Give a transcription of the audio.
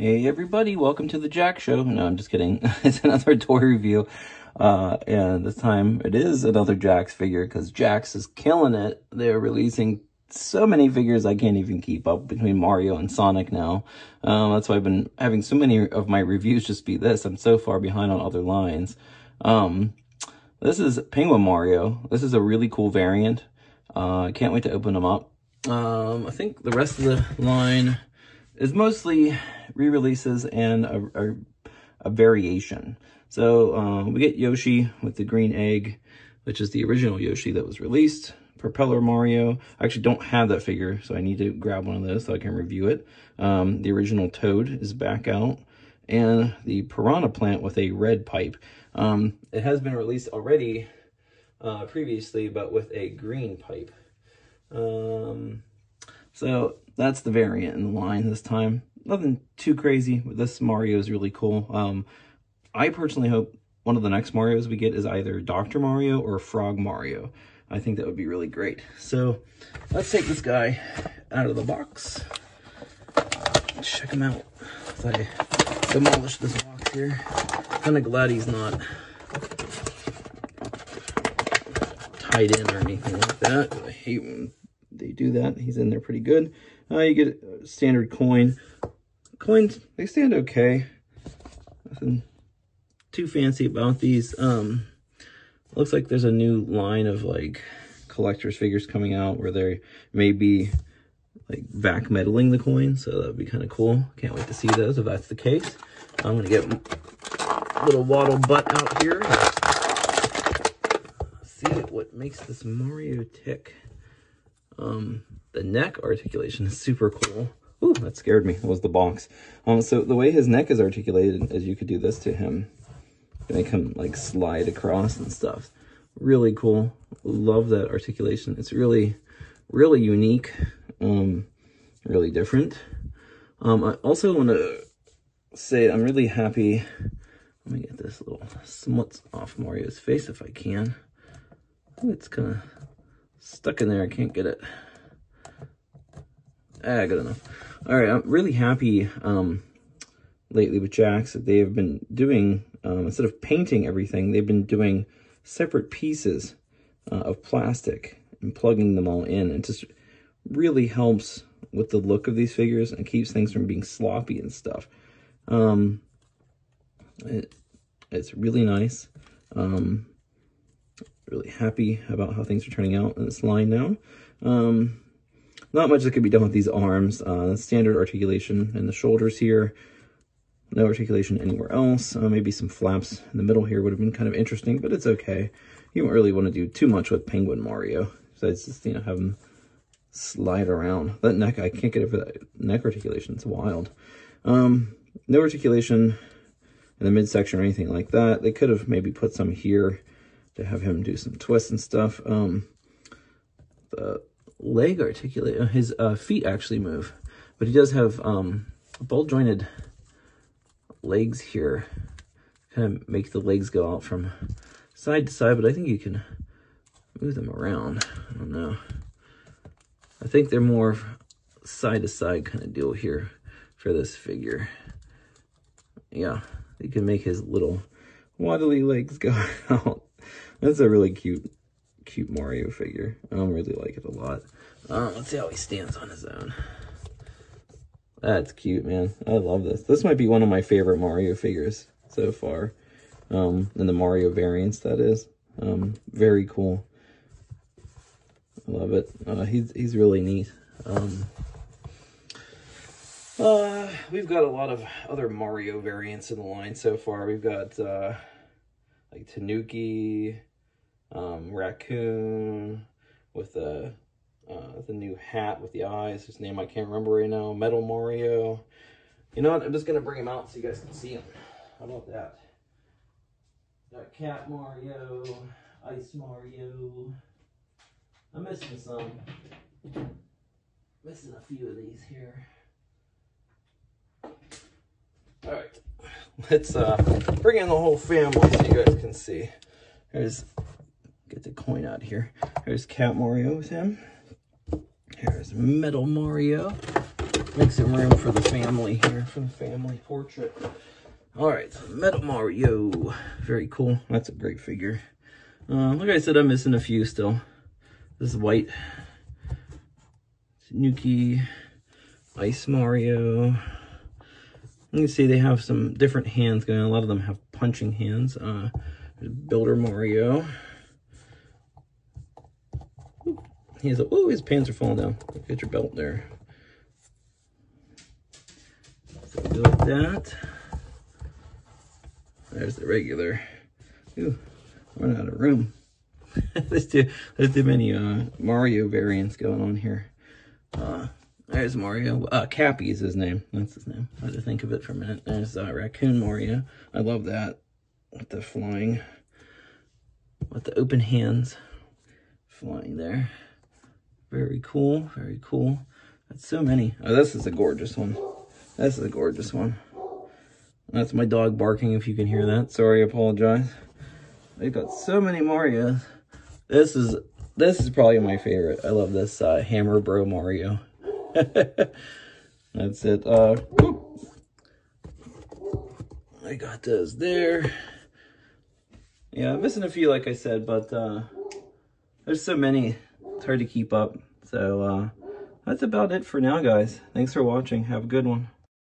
Hey everybody, welcome to the Jack Show. No, I'm just kidding. it's another toy review. Uh, and this time it is another Jakks figure because Jakks is killing it. They're releasing so many figures I can't even keep up between Mario and Sonic now. Um, that's why I've been having so many of my reviews just be this. I'm so far behind on other lines. Um, this is Penguin Mario. This is a really cool variant. Uh, I can't wait to open them up. Um, I think the rest of the line is mostly re-releases and a, a, a, variation. So um, we get Yoshi with the green egg, which is the original Yoshi that was released. Propeller Mario. I actually don't have that figure, so I need to grab one of those so I can review it. Um, the original Toad is back out. And the Piranha Plant with a red pipe. Um, it has been released already uh, previously, but with a green pipe. Um, so that's the variant in the line this time. Nothing too crazy. This Mario is really cool. Um, I personally hope one of the next Marios we get is either Dr. Mario or Frog Mario. I think that would be really great. So let's take this guy out of the box. Check him out as I demolish this box here. Kind of glad he's not tied in or anything like that. I hate when they do that. He's in there pretty good. Uh, you get a standard coin. Coins, they stand okay. Nothing too fancy about these. Um, looks like there's a new line of like collector's figures coming out where they may be like vac metaling the coin. So that would be kind of cool. Can't wait to see those if that's the case. I'm going to get little waddle butt out here. See what makes this Mario tick. Um, the neck articulation is super cool. Ooh, that scared me. It was the box. Um, so the way his neck is articulated is you could do this to him. Make him like slide across and stuff. Really cool. Love that articulation. It's really, really unique. Um, really different. Um, I also want to say I'm really happy. Let me get this little smuts off Mario's face if I can. it's of stuck in there. I can't get it. Ah, good enough. All right, I'm really happy um, lately with Jakks that they have been doing, um, instead of painting everything, they've been doing separate pieces uh, of plastic and plugging them all in. It just really helps with the look of these figures and keeps things from being sloppy and stuff. Um, it, it's really nice. Um, really happy about how things are turning out in this line now. Um, not much that could be done with these arms. Uh, standard articulation in the shoulders here. No articulation anywhere else. Uh, maybe some flaps in the middle here would have been kind of interesting, but it's okay. You don't really want to do too much with Penguin Mario. Besides just, you know, have him slide around. That neck, I can't get over that neck articulation. It's wild. Um, no articulation in the midsection or anything like that. They could have maybe put some here to have him do some twists and stuff. Um, the leg articulate, uh, his uh, feet actually move, but he does have um, ball jointed legs here. Kind of make the legs go out from side to side, but I think you can move them around. I don't know. I think they're more side to side kind of deal here for this figure. Yeah, you can make his little waddly legs go out. That's a really cute, cute Mario figure. I don't really like it a lot. Uh, let's see how he stands on his own. That's cute, man. I love this. This might be one of my favorite Mario figures so far. Um, in the Mario variants, that is. Um, very cool. I love it. Uh, he's, he's really neat. Um, uh, we've got a lot of other Mario variants in the line so far. We've got, uh, like Tanuki, um, Raccoon with the uh, the new hat with the eyes. His name I can't remember right now. Metal Mario. You know what? I'm just gonna bring him out so you guys can see him. How about that? Got Cat Mario, Ice Mario. I'm missing some. Missing a few of these here. All right, let's uh, bring in the whole family so you guys can see. There's get the coin out here. There's Cat Mario with him. Here's Metal Mario. Make some room for the family here, for the family portrait. All right, Metal Mario. Very cool. That's a great figure. Uh, like I said, I'm missing a few still. This is white. Nuki, Ice Mario. You can see they have some different hands going. A lot of them have punching hands. Uh, Builder Mario. He's like, oh, his pants are falling down. Get your belt there. So go like that. There's the regular. Ooh, run out of room. there's too there's too many uh, Mario variants going on here. Uh, there's Mario. Uh, Cappy is his name. That's his name. I had to think of it for a minute. There's uh, Raccoon Mario. I love that. With the flying, with the open hands, flying there. Very cool, very cool. That's so many. Oh, this is a gorgeous one. This is a gorgeous one. That's my dog barking if you can hear that. Sorry, I apologize. They've got so many Marios. This is this is probably my favorite. I love this uh, Hammer Bro Mario. That's it. Uh, I got those there. Yeah, I'm missing a few, like I said, but uh, there's so many. It's hard to keep up. So uh, that's about it for now, guys. Thanks for watching. Have a good one.